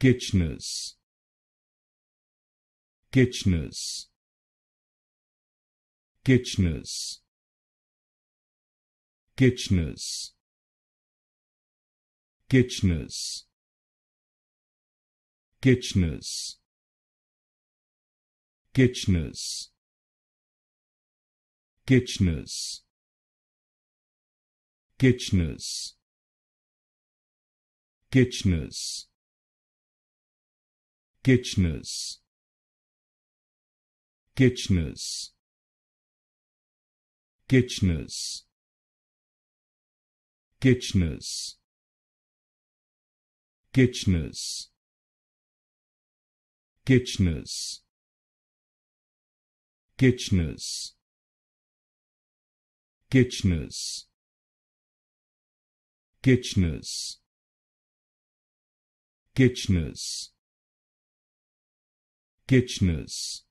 Kitschness Kitschness Kitschness Kitschness Kitschness Kitschness Kitschness Kitschness Kitschness Kitschness Kitschness Kitschness Kitschness Kitschness Kitschness Kitschness Kitschness Kitschness Kitschness Kitschness Kitschness